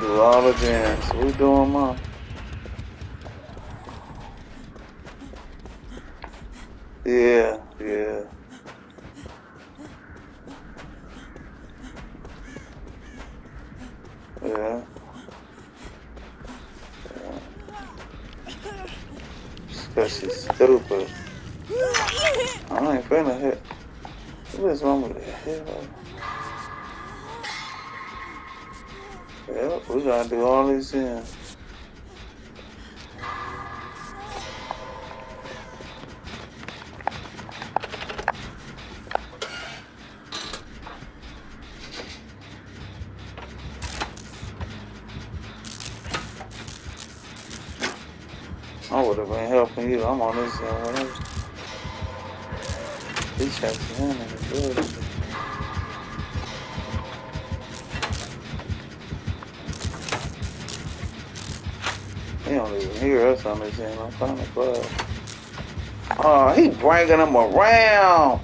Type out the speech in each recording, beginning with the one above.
do all the dance. We doing mom. Yeah, yeah. Yeah. Cause she's stupid. I ain't finna hit. What is wrong with that? Hell. Yep, we gotta do all this in. I would have been helping you. I'm on this end. He checks in and good. He don't even hear us on this end. I'm trying to club. Oh, he bringing him around.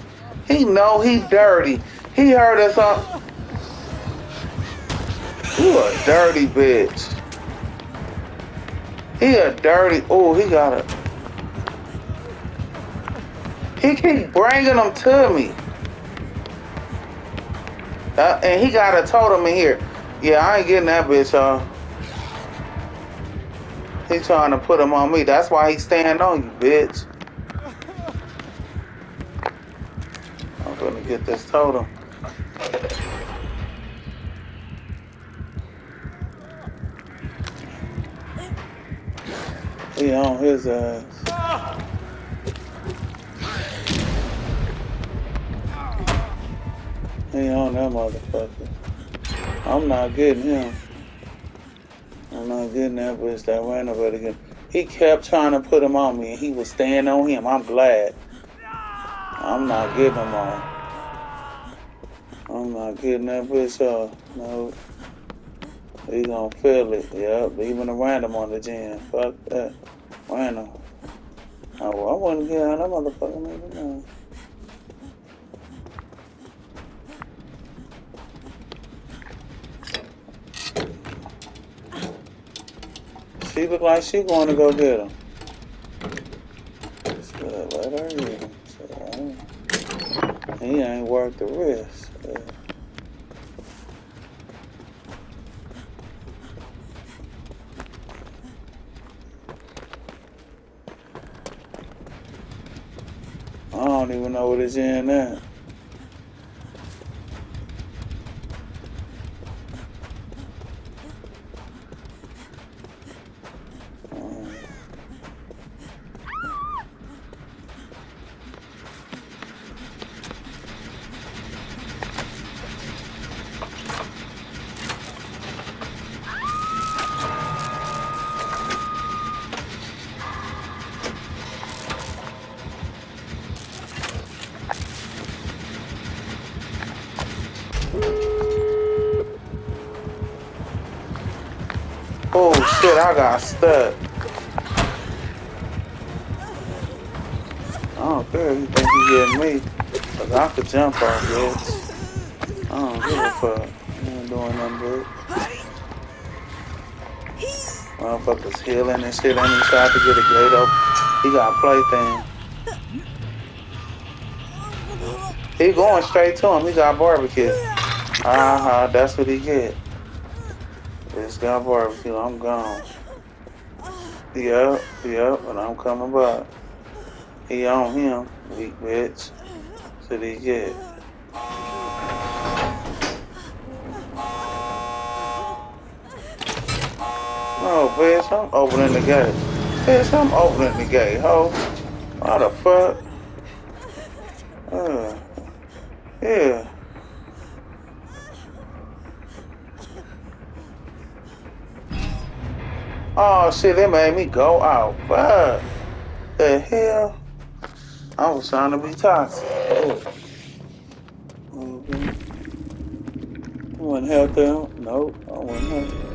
He know he dirty. He heard us on. You a dirty bitch. He a dirty. Oh, he got a. He keep bringing them to me. Uh, and he got a totem in here. Yeah, I ain't getting that bitch, y'all. He trying to put him on me. That's why he stand on you, bitch. I'm gonna get this totem. He on his ass. He on that motherfucker. I'm not getting him. I'm not getting that bitch that ran over again. He kept trying to put him on me and he was staying on him. I'm glad. I'm not getting him on. I'm not getting that bitch off. No. He gonna feel it. Yep. Even a random on the gym. Fuck that. Random. Oh, I wouldn't get on that motherfucker, She look like she going to go get him. So let her. So, he ain't worth the risk. Yeah. I don't even know what it's in at. Shit, I got stuck. I don't care if you think you get me. Cause I could jump off bitch. I don't give a fuck. I ain't doing nothing good. Motherfuckers healing and shit. And he tried to get a gate open. He got a plaything. He going straight to him. He got barbecue. Uh-huh, that's what he get. This got barbecue. I'm gone. Yep, yep, and I'm coming back. He on him, weak bitch. What he get. No, bitch, I'm opening the gate. Bitch, I'm opening the gate, ho. What the fuck? Uh, yeah. Oh shit, they made me go out. Fuck. The hell? I was trying to be toxic. Oh. Mm-hmm. I wouldn't help them. Nope, I wouldn't help them.